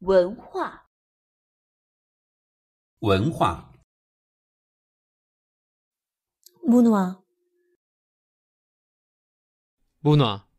文化。文化。木诺木诺